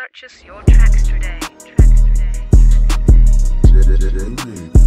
Purchase your tracks today. Tracks today. Tracks today.